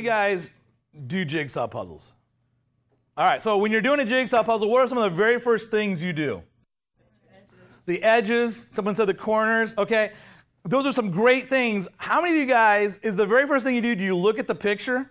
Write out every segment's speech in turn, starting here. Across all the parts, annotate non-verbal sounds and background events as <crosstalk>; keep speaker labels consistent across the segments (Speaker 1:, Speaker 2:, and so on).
Speaker 1: you guys do jigsaw puzzles? All right, so when you're doing a jigsaw puzzle, what are some of the very first things you do? The edges, someone said the corners, okay? Those are some great things. How many of you guys, is the very first thing you do, do you look at the picture?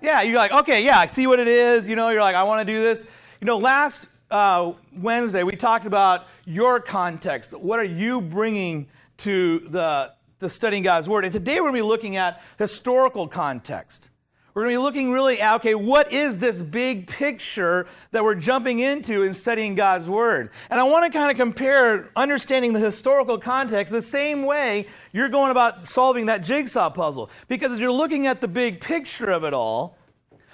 Speaker 1: Yeah, you're like, okay, yeah, I see what it is. You know, you're like, I want to do this. You know, last uh, Wednesday we talked about your context. What are you bringing to the, the studying God's Word? And today we're going to be looking at historical context. We're going to be looking really at, okay, what is this big picture that we're jumping into in studying God's Word? And I want to kind of compare understanding the historical context the same way you're going about solving that jigsaw puzzle. Because as you're looking at the big picture of it all,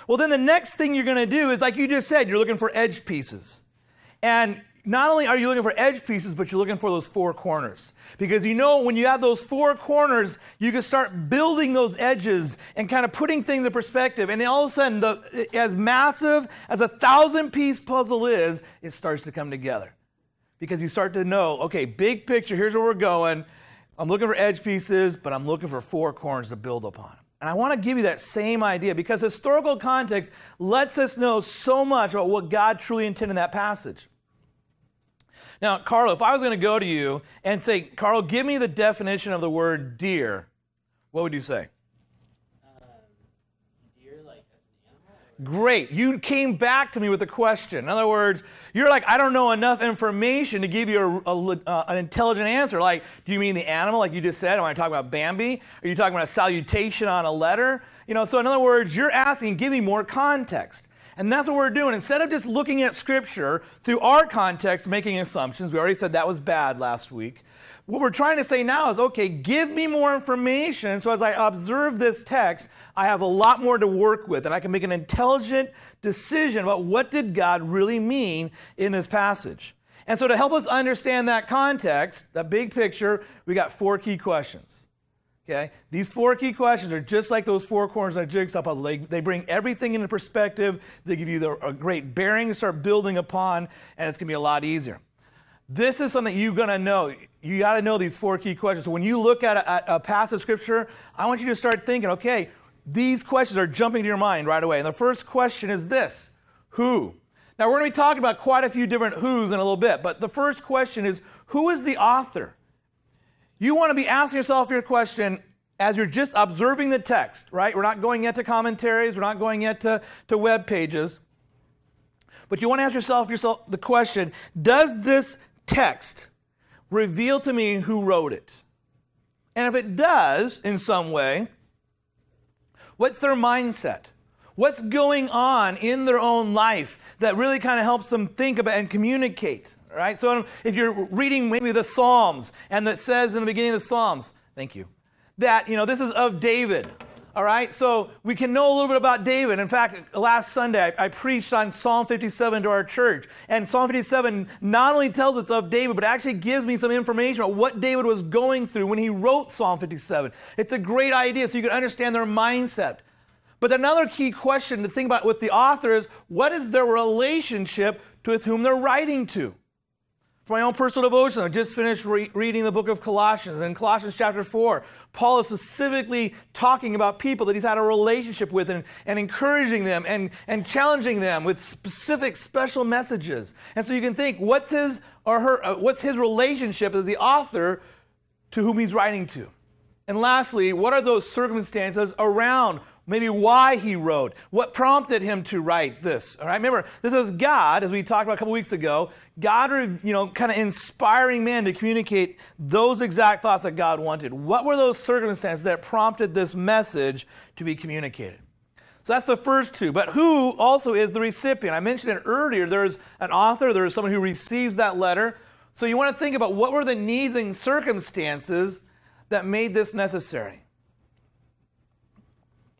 Speaker 1: well, then the next thing you're going to do is, like you just said, you're looking for edge pieces. And not only are you looking for edge pieces, but you're looking for those four corners. Because you know, when you have those four corners, you can start building those edges and kind of putting things in perspective. And all of a sudden, the, as massive as a thousand piece puzzle is, it starts to come together. Because you start to know, okay, big picture, here's where we're going. I'm looking for edge pieces, but I'm looking for four corners to build upon. And I want to give you that same idea because historical context lets us know so much about what God truly intended in that passage. Now, Carlo, if I was going to go to you and say, Carl, give me the definition of the word deer, what would you say?
Speaker 2: Um, deer, like as an animal?
Speaker 1: Great. You came back to me with a question. In other words, you're like, I don't know enough information to give you a, a uh, an intelligent answer. Like, do you mean the animal, like you just said? Am I talking about Bambi? Are you talking about a salutation on a letter? You know, so in other words, you're asking, give me more context. And that's what we're doing. Instead of just looking at Scripture through our context, making assumptions, we already said that was bad last week. What we're trying to say now is okay, give me more information. So as I observe this text, I have a lot more to work with, and I can make an intelligent decision about what did God really mean in this passage. And so to help us understand that context, that big picture, we got four key questions. Okay? These four key questions are just like those four corners of a jigsaw puzzle. They, they bring everything into perspective. They give you the, a great bearing to start building upon, and it's going to be a lot easier. This is something you're going to know. You got to know these four key questions. So when you look at a, a passage of scripture, I want you to start thinking, okay, these questions are jumping to your mind right away. And the first question is this Who? Now, we're going to be talking about quite a few different who's in a little bit, but the first question is Who is the author? You want to be asking yourself your question as you're just observing the text, right? We're not going yet to commentaries, we're not going yet to, to web pages. But you want to ask yourself, yourself the question Does this text reveal to me who wrote it? And if it does in some way, what's their mindset? What's going on in their own life that really kind of helps them think about and communicate? Right? So if you're reading maybe the Psalms and that says in the beginning of the Psalms, thank you, that, you know, this is of David. All right, so we can know a little bit about David. In fact, last Sunday I, I, preached on Psalm 57 to our church. And Psalm 57 not only tells us of David, but actually gives me some information about what David was going through when he wrote Psalm 57. It's a great idea so you can understand their mindset. But another key question to think about with the author is what is their relationship to with whom they're writing to? For my own personal devotion, I just finished re- reading the book of Colossians. In Colossians chapter 4, Paul is specifically talking about people that he's had a relationship with and, and encouraging them and, and challenging them with specific, special messages. And so you can think, what's his or her, uh, what's his relationship as the author to whom he's writing to? And lastly, what are those circumstances around maybe why he wrote, what prompted him to write this. All right, remember, this is God, as we talked about a couple weeks ago, God, you know, kind of inspiring man to communicate those exact thoughts that God wanted. What were those circumstances that prompted this message to be communicated? So that's the first two. But who also is the recipient? I mentioned it earlier. There's an author, there's someone who receives that letter. So you want to think about what were the needs and circumstances that made this necessary.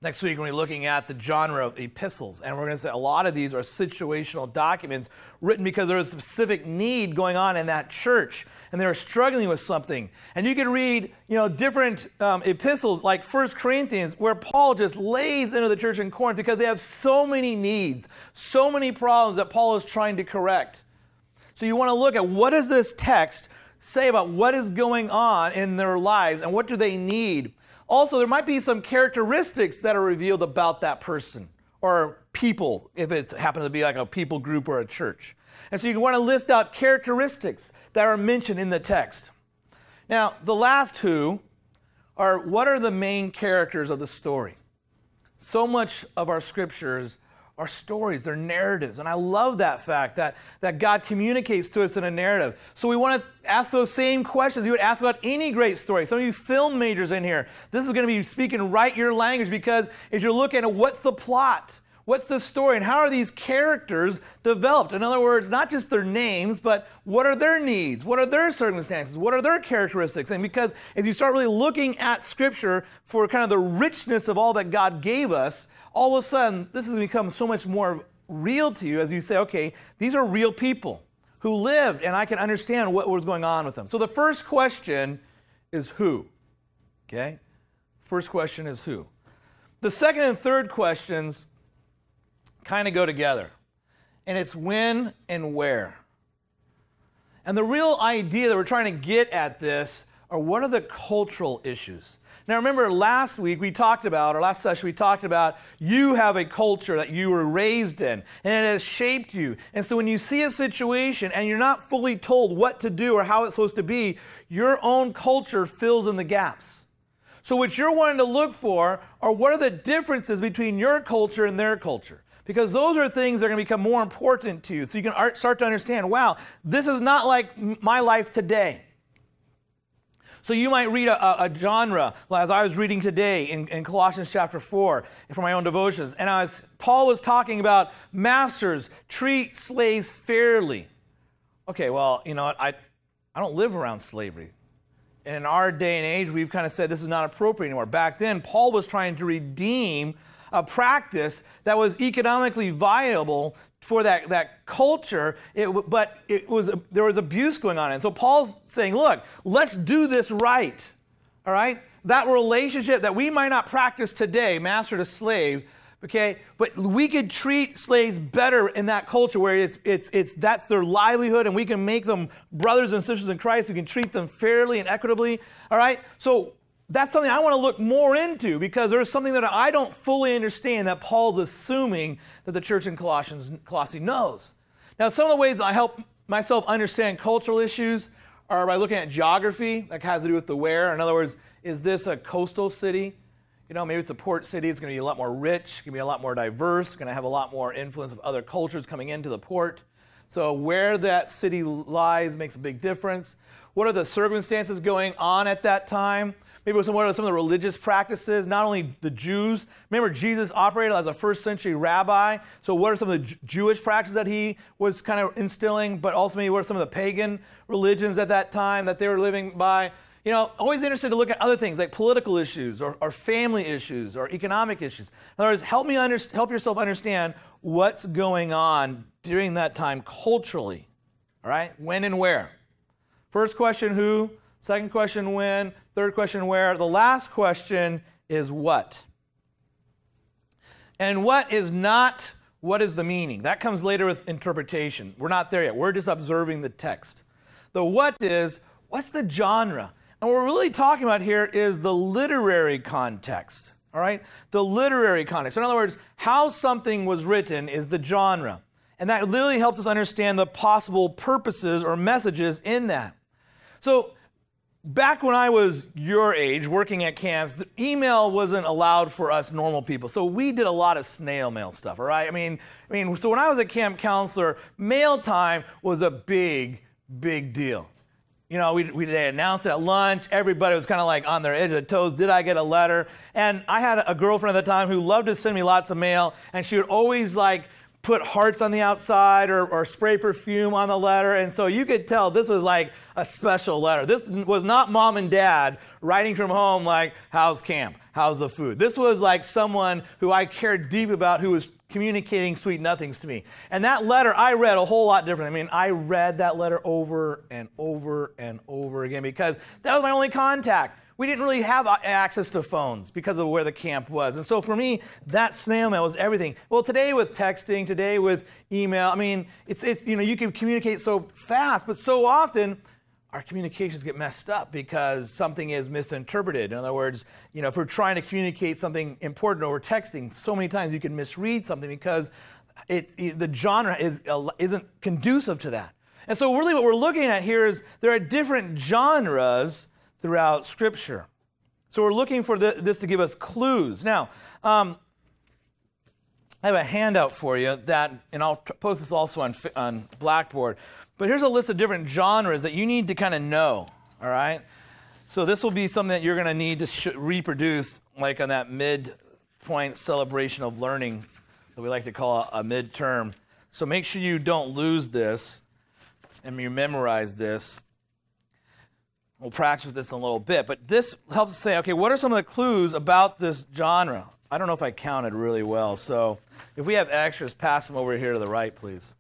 Speaker 1: Next week, we're going to be looking at the genre of epistles, and we're going to say a lot of these are situational documents written because there was a specific need going on in that church, and they were struggling with something. And you can read, you know, different um, epistles like First Corinthians, where Paul just lays into the church in Corinth because they have so many needs, so many problems that Paul is trying to correct. So you want to look at what does this text say about what is going on in their lives and what do they need. Also, there might be some characteristics that are revealed about that person or people, if it happens to be like a people group or a church. And so you want to list out characteristics that are mentioned in the text. Now, the last two are what are the main characters of the story? So much of our scriptures are stories, they're narratives. And I love that fact that, that God communicates to us in a narrative. So we want to ask those same questions you would ask about any great story. Some of you film majors in here, this is going to be speaking right your language because as you're looking at what's the plot? What's the story and how are these characters developed? In other words, not just their names, but what are their needs? What are their circumstances? What are their characteristics? And because as you start really looking at Scripture for kind of the richness of all that God gave us, all of a sudden this has become so much more real to you as you say, okay, these are real people who lived, and I can understand what was going on with them. So the first question is who? Okay? First question is who? The second and third questions kind of go together. And it's when and where. And the real idea that we're trying to get at this are what are the cultural issues? Now, remember last week we talked about, or last session we talked about, you have a culture that you were raised in, and it has shaped you. And so when you see a situation and you're not fully told what to do or how it's supposed to be, your own culture fills in the gaps. So, what you're wanting to look for are what are the differences between your culture and their culture? Because those are things that are going to become more important to you. So you can start to understand wow, this is not like my life today. So you might read a, a, genre, as I was reading today in, in, Colossians chapter 4 for my own devotions. And as Paul was talking about masters, treat slaves fairly. Okay, well, you know what? I, I don't live around slavery. And in our day and age, we've kind of said this is not appropriate anymore. Back then, Paul was trying to redeem a practice that was economically viable for that, that culture, it, but it was, there was abuse going on. And so Paul's saying, look, let's do this right. All right? That relationship that we might not practice today, master to slave, okay, but we could treat slaves better in that culture where it's, it's, it's, that's their livelihood and we can make them brothers and sisters in Christ. We can treat them fairly and equitably. All right? So that's something I want to look more into because there's something that I don't fully understand that Paul's assuming that the church in Colossians, Colossae knows. Now, some of the ways I help myself understand cultural issues are by looking at geography, that has to do with the where. In other words, is this a coastal city? You know, maybe it's a port city, it's going to be a lot more rich, it's going to be a lot more diverse, going to have a lot more influence of other cultures coming into the port. So, where that city lies makes a big difference. What are the circumstances going on at that time? Maybe what are some of the religious practices, not only the Jews. Remember, Jesus operated as a first century rabbi. So, what are some of the Jewish practices that he was kind of instilling, but also maybe what are some of the pagan religions at that time that they were living by? You know, always interested to look at other things like political issues or, or family issues or economic issues. In other words, help me under, help yourself understand what's going on during that time culturally. All right, when and where. First question, who? Second question, when. Third question, where. The last question is what. And what is not, what is the meaning? That comes later with interpretation. We're not there yet. We're just observing the text. The what is, what's the genre? And what we're really talking about here is the literary context. All right? The literary context. In other words, how something was written is the genre. And that literally helps us understand the possible purposes or messages in that. So, back when I was your age, working at camps, the email wasn't allowed for us normal people. So we did a lot of snail mail stuff, all right? I mean, I mean, so when I was a camp counselor, mail time was a big, big deal. You know, we, we, they announced it at lunch. Everybody was kind of like on their edge of their toes. Did I get a letter? And I had a girlfriend at the time who loved to send me lots of mail, and she would always like put hearts on the outside or, or spray perfume on the letter. And so you could tell this was like a special letter. This was not mom and dad writing from home, like, how's camp? How's the food? This was like someone who I cared deep about who was communicating sweet nothings to me. And that letter I read a whole lot different. I mean, I read that letter over and over and over again because that was my only contact we didn't really have access to phones because of where the camp was. And so for me, that snail mail was everything. Well, today with texting, today with email, I mean, it's, it's you know, you can communicate so fast, but so often our communications get messed up because something is misinterpreted. In other words, you know, if we're trying to communicate something important over texting, so many times you can misread something because it, it, the genre is, isn't conducive to that. And so, really, what we're looking at here is there are different genres throughout Scripture. So, we're looking for the, this to give us clues. Now, um, I have a handout for you that, and I'll post this also on, on Blackboard. But here's a list of different genres that you need to kind of know, all right? So this will be something that you're going to need to reproduce, like on that midpoint celebration of learning that we like to call a, a midterm. So make sure you don't lose this and you memorize this. We'll practice with this in a little bit, but this helps us say, okay, what are some of the clues about this genre? I don't know if I counted really well, so if we have extras, pass them over here to the right, please.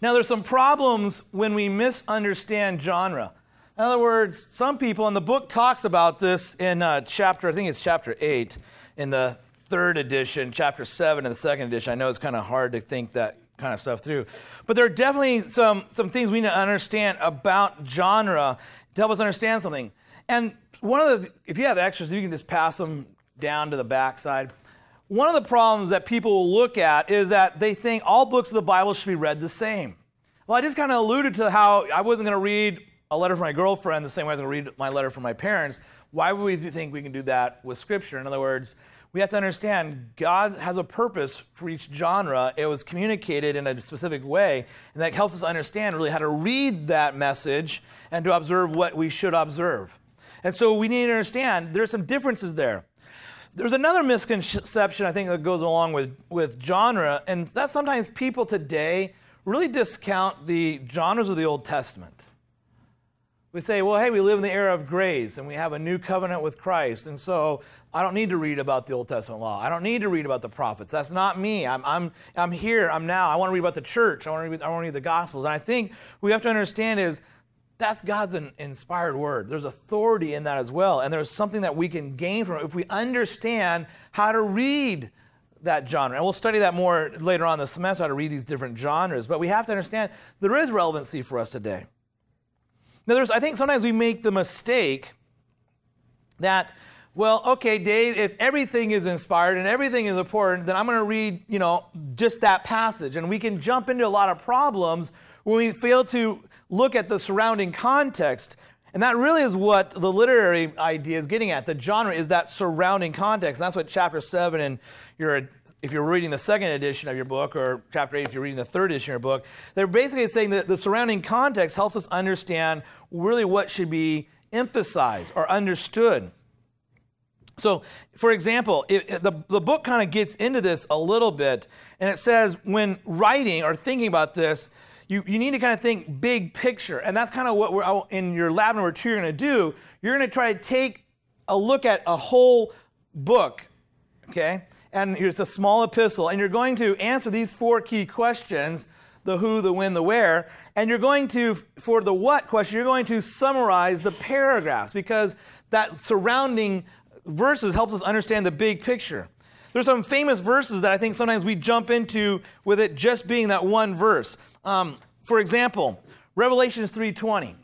Speaker 1: Now, there's some problems when we misunderstand genre. In other words, some people, and the book talks about this in uh, chapter, I think it's chapter 8 in the third edition, chapter 7 in the second edition. I know it's kind of hard to think that kind of stuff through. But there are definitely some, some things we need to understand about genre to help us understand something. And one of the, if you have extras, you can just pass them down to the backside. One of the problems that people will look at is that they think all books of the Bible should be read the same. Well, I just kind of alluded to how I wasn't going to read a letter from my girlfriend the same way I was going to read my letter from my parents. Why would we think we can do that with Scripture? In other words, we have to understand God has a purpose for each genre. It was communicated in a specific way, and that helps us understand really how to read that message and to observe what we should observe. And so we need to understand there's some differences there. There's another misconception I think that goes along with, with genre, and that sometimes people today really discount the genres of the Old Testament. We say, well, hey, we live in the era of grace and we have a new covenant with Christ. And so I don't need to read about the Old Testament law. I don't need to read about the prophets. That's not me. I'm, I'm, I'm here. I'm now. I want to read about the church. I want to read, I want to read the Gospels. And I think we have to understand is that's God's inspired word. There's authority in that as well. And there's something that we can gain from it if we understand how to read that genre. And we'll study that more later on the semester, how to read these different genres. But we have to understand there is relevancy for us today. Now, there's, I think sometimes we make the mistake that, well, okay, Dave, if everything is inspired and everything is important, then I'm going to read, you know, just that passage. And we can jump into a lot of problems when we fail to look at the surrounding context. And that really is what the literary idea is getting at. The genre is that surrounding context. And that's what chapter 7 and your if you're reading the second edition of your book, or chapter 8 if you're reading the third edition of your book, they're basically saying that the surrounding context helps us understand really what should be emphasized or understood. So, for example, it, the, the book kind of gets into this a little bit, and it says when writing or thinking about this, you, you need to kind of think big picture. And that's kind of what we're oh, in your lab number two, you're going to do. You're going to try to take a look at a whole book, okay? And here's a small epistle, and you're going to answer these four key questions the who, the when, the where. And you're going to, for the what question, you're going to summarize the paragraphs because that surrounding verses helps us understand the big picture. There's some famous verses that I think sometimes we jump into with it just being that one verse. Um, for example, Revelations 3:20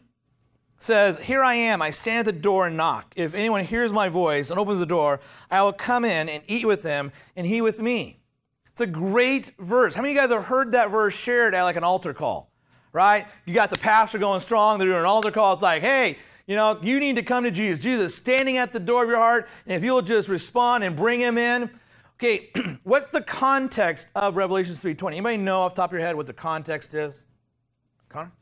Speaker 1: says, "Here I am. I stand at the door and knock. If anyone hears my voice and opens the door, I will come in and eat with him, and he with me." It's a great verse. How many of you guys have heard that verse shared at like an altar call? Right? You got the pastor going strong. They're doing an altar call. It's like, hey, you know, you need to come to Jesus. Jesus standing at the door of your heart, and if you'll just respond and bring him in, Okay, <clears throat> what's the context of Revelations 3.20? Anybody know off top of your head what the context is? Connor?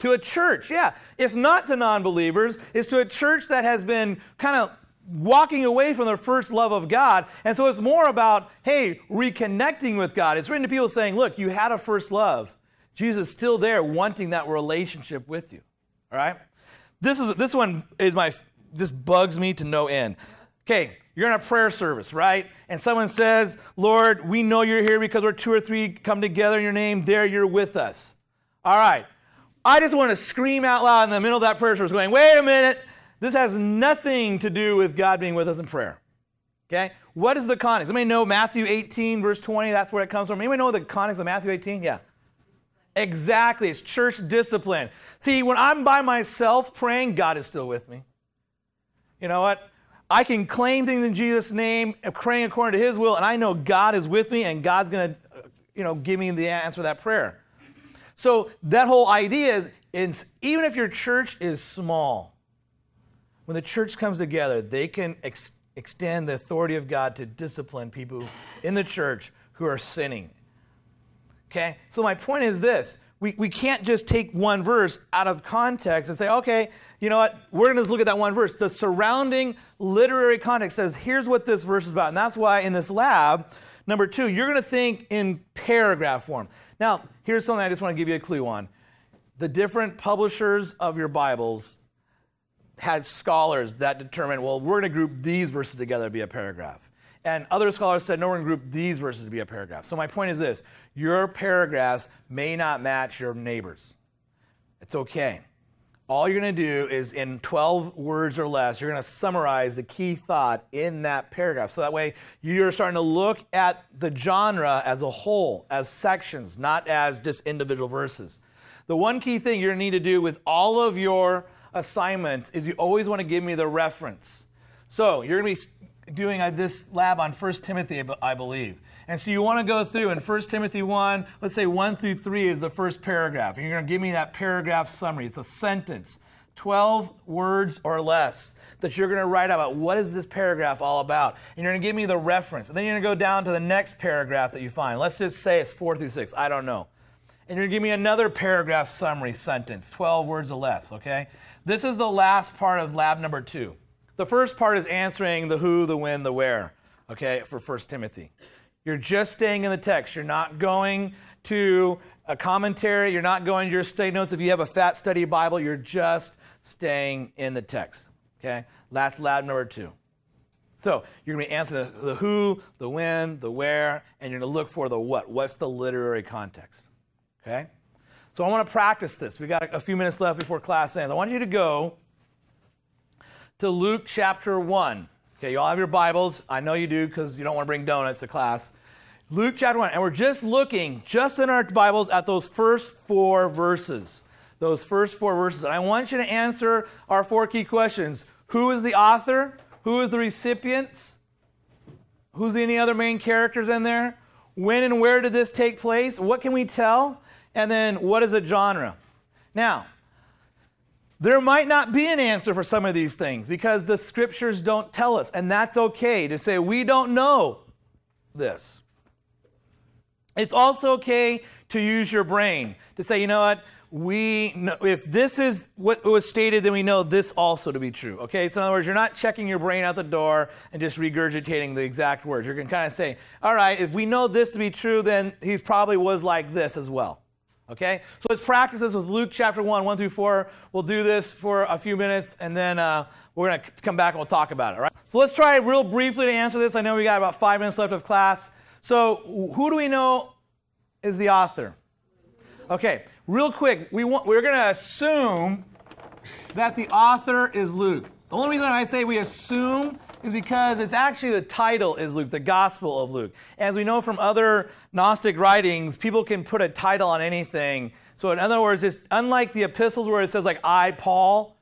Speaker 1: To a church, yeah. It's not to non believers, it's to a church that has been kind of walking away from their first love of God. And so it's more about, hey, reconnecting with God. It's written to people saying, look, you had a first love. Jesus is still there wanting that relationship with you. All right? This is this one is my just bugs me to no end. Okay, you're in a prayer service, right? And someone says, Lord, we know you're here because we're two or three come together in your name. There you're with us. All right. I just want to scream out loud in the middle of that prayer service, going, wait a minute. This has nothing to do with God being with us in prayer. Okay? What is the context? Anybody know Matthew 18, verse 20? That's where it comes from. Anybody know the context of Matthew 18? Yeah. Exactly. It's church discipline. See, when I'm by myself praying, God is still with me. You know what? I can claim things in Jesus' name, praying according to His will, and I know God is with me, and God's going to, you know, give me the answer to that prayer. So that whole idea is, is even if your church is small, when the church comes together, they can ex- extend the authority of God to discipline people in the church who are sinning. Okay? So my point is this we, we can't just take one verse out of context and say, okay, you know what, we're going to look at that one verse. The surrounding literary context says, here's what this verse is about. And that's why in this lab, number two, you're going to think in paragraph form. Now, here's something I just want to give you a clue on. The different publishers of your Bibles had scholars that determined, well, we're going to group these verses together to be a paragraph. And other scholars said, no, we're going to group these verses to be a paragraph. So my point is this your paragraphs may not match your neighbors. It's okay. All you're going to do is in 12 words or less, you're going to summarize the key thought in that paragraph. So that way you're starting to look at the genre as a whole, as sections, not as just individual verses. The one key thing you're going to need to do with all of your assignments is you always want to give me the reference. So you're going to be doing uh, this lab on 1 Timothy, I believe. And so you want to go through in 1 Timothy 1, let's say 1 through 3 is the first paragraph. And you're going to give me that paragraph summary. It's a sentence, 12 words or less that you're going to write about what is this paragraph all about. And you're going to give me the reference. And then you're going to go down to the next paragraph that you find. Let's just say it's 4 through 6. I don't know. And you're going to give me another paragraph summary sentence, 12 words or less, okay? This is the last part of lab number two. The first part is answering the who, the when, the where, okay, for 1 Timothy. You're just staying in the text. You're not going to a commentary. You're not going to your study notes. If you have a fat study Bible, you're just staying in the text, okay? That's lab number two. So you're going to be answering the, the who, the when, the where, and you're going to look for the what. What's the literary context, okay? So I want to practice this. We got a few minutes left before class ends. I want you to go to Luke chapter 1. Okay, you all have your Bibles. I know you do because you don't want to bring donuts to class. Luke chapter 1. And we're just looking, just in our Bibles, at those first four verses. Those first four verses. And I want you to answer our four key questions Who is the author? Who is the recipients? Who's any other main characters in there? When and where did this take place? What can we tell? And then what is a genre? Now, there might not be an answer for some of these things because the scriptures don't tell us, and that's okay to say we don't know this. It's also okay to use your brain to say, you know what, we know, if this is what was stated, then we know this also to be true. Okay, so in other words, you're not checking your brain out the door and just regurgitating the exact words. You're going to kind of say, all right, if we know this to be true, then he probably was like this as well. Okay? So let's practice this with Luke chapter 1, 1 through 4. We'll do this for a few minutes and then uh, we're going to come back and we'll talk about it, all right? So let's try real briefly to answer this. I know we got about five minutes left of class. So, who do we know is the author? Okay, real quick, we want, we're going to assume that the author is Luke. The only reason I say we assume is because it's actually the title is Luke, the Gospel of Luke. As we know from other Gnostic writings, people can put a title on anything. So, in other words, it's unlike the epistles where it says, like, I, Paul,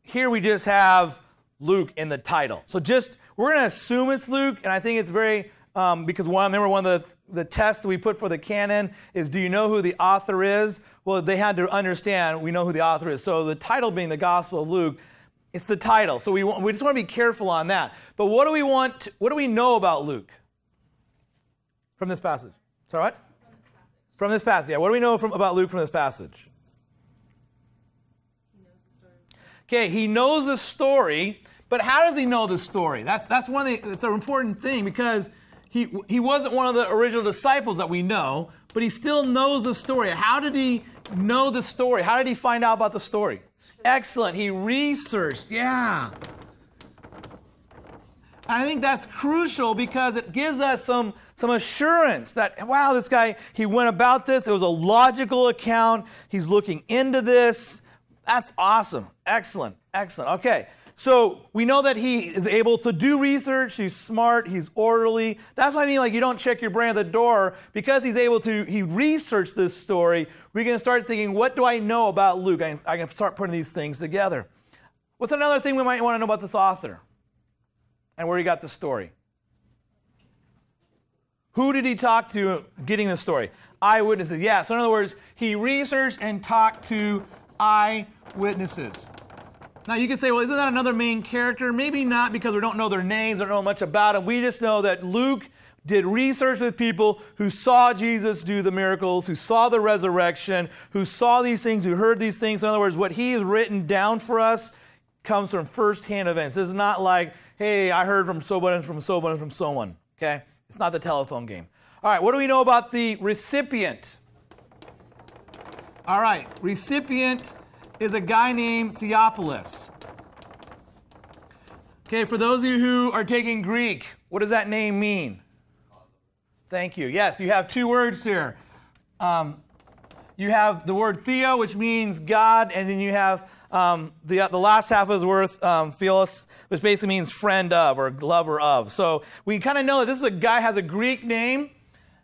Speaker 1: here we just have Luke in the title. So, just, we're going to assume it's Luke, and I think it's very, um, because one, remember one of the the tests we put for the canon is do you know who the author is? Well, they had to understand we know who the author is. So the title being the Gospel of Luke, it's the title. So we, we just want to be careful on that. But what do we want, to, what do we know about Luke from this passage? Sorry, what? From this passage. Yeah, what do we know from, about Luke from this passage? Okay, he knows the story, but how does he know the story? That's, that's one of the, that's an important thing because he, he wasn't one of the original disciples that we know, but he still knows the story. How did he know the story? How did he find out about the story? Excellent. He researched. Yeah. And I think that's crucial because it gives us some, some assurance that, wow, this guy, he went about this. It was a logical account. He's looking into this. That's awesome. Excellent. Excellent. Okay. So we know that he is able to do research. He's smart. He's orderly. That's what I mean. Like you don't check your brain at the door because he's able to. He researched this story. We're to start thinking, what do I know about Luke? I, I can start putting these things together. What's another thing we might want to know about this author and where he got the story? Who did he talk to getting the story? Eyewitnesses. Yeah. So in other words, he researched and talked to eyewitnesses. Now you can say, well, isn't that another main character? Maybe not because we don't know their names, don't know much about them. We just know that Luke did research with people who saw Jesus do the miracles, who saw the resurrection, who saw these things, who heard these things. In other words, what he has written down for us comes from firsthand events. This is not like, hey, I heard from so and from so and from someone. Okay? It's not the telephone game. All right, what do we know about the recipient? All right, recipient is a guy named Theophilus. Okay, for those of you who are taking Greek, what does that name mean? Thank you. Yes, you have two words here. Um, you have the word theo, which means God, and then you have um, the, the last half of his word, um, philos, which basically means friend of or lover of. So we kind of know that this is a guy has a Greek name,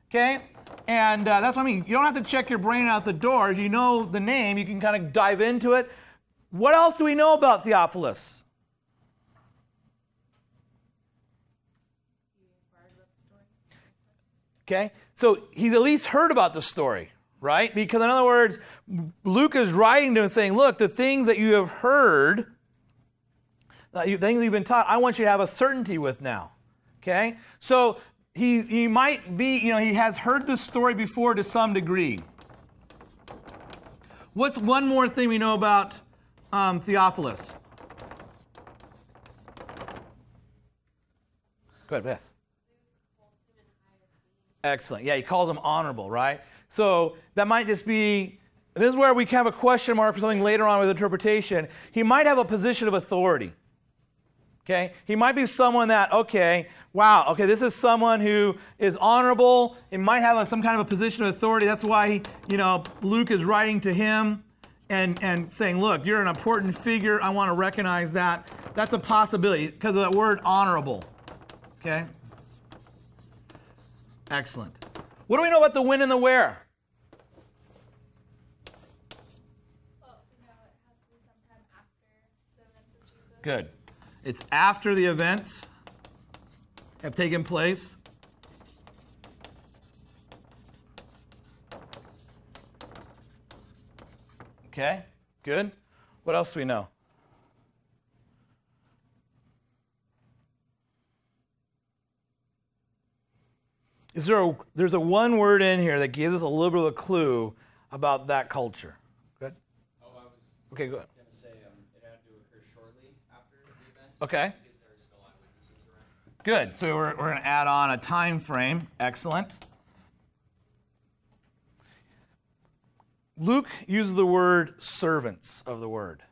Speaker 1: okay? And uh, that's what I mean. You don't have to check your brain out the door. You know the name, you can kind of dive into it. What else do we know about Theophilus? Okay, so he's at least heard about the story, right? Because, in other words, Luke is writing to him saying, Look, the things that you have heard, the things you've been taught, I want you to have a certainty with now. Okay? So he, he might be, you know, he has heard this story before to some degree. What's one more thing we know about um, Theophilus? Go ahead, Bess. Excellent. Yeah, he calls him honorable, right? So that might just be, this is where we have a question mark for something later on with interpretation. He might have a position of authority. Okay? He might be someone that, okay, wow, okay, this is someone who is honorable. It might have like some kind of a position of authority. That's why, you know, Luke is writing to him and, and saying, look, you're an important figure. I want to recognize that. That's a possibility because of that word honorable. Okay? Excellent. What do we know about the when and the where? Good. It's after the events have taken place. Okay, good. What else do we know? Is there a, there's a one word in here that gives us a little bit of a clue about that culture. Good.
Speaker 2: Oh, I was
Speaker 1: Okay, go ahead.
Speaker 2: gonna say um, it had to occur shortly after the events.
Speaker 1: Okay.
Speaker 2: Because there are still eyewitnesses around.
Speaker 1: Good. So we're, we're going to add on a time frame. Excellent. Luke uses the word servants of the word.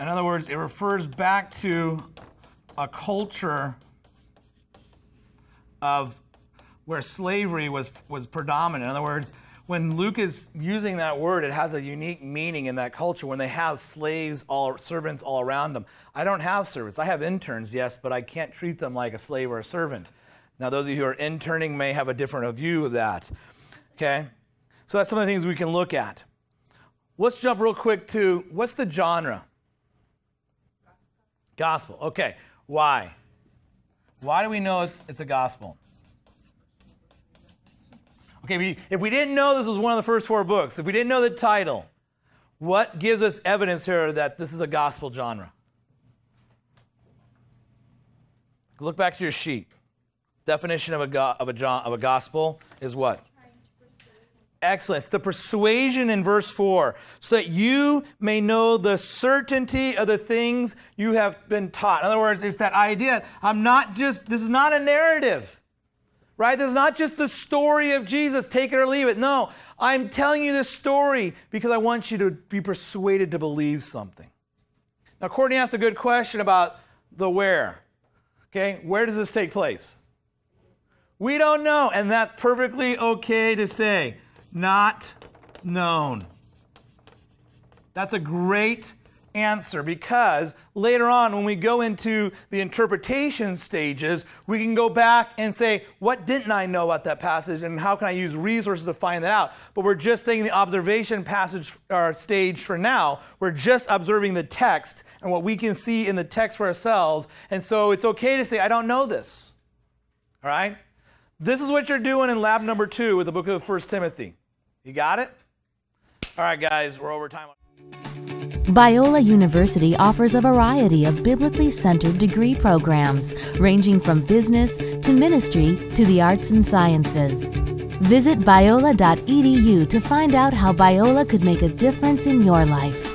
Speaker 1: In other words, it refers back to a culture of where slavery was, was predominant. In other words, when Luke is using that word, it has a unique meaning in that culture when they have slaves, all servants all around them. I don't have servants. I have interns, yes, but I can't treat them like a slave or a servant. Now, those of you who are interning may have a different view of that. Okay? So that's some of the things we can look at. Let's jump real quick to what's the genre? Gospel. Okay. Why? Why do we know it's, it's a gospel? Okay, we, if we didn't know this was one of the first four books, if we didn't know the title, what gives us evidence here that this is a gospel genre? Look back to your sheet. Definition of a, go, of a, of a gospel is what? Excellence. The persuasion in verse 4, so that you may know the certainty of the things you have been taught. In other words, it's that idea I'm not just, this is not a narrative, right? This is not just the story of Jesus, take it or leave it. No, I'm telling you this story because I want you to be persuaded to believe something. Now, Courtney asked a good question about the where. Okay, where does this take place? We don't know, and that's perfectly okay to say. Not known. That's a great answer because later on, when we go into the interpretation stages, we can go back and say, What didn't I know about that passage and how can I use resources to find that out? But we're just taking the observation passage or stage for now. We're just observing the text and what we can see in the text for ourselves. And so it's okay to say, I don't know this. All right? This is what you're doing in lab number two with the book of 1 Timothy. You got it? All right, guys, we're over time.
Speaker 3: Biola University offers a variety of biblically centered degree programs, ranging from business to ministry to the arts and sciences. Visit biola.edu to find out how Biola could make a difference in your life.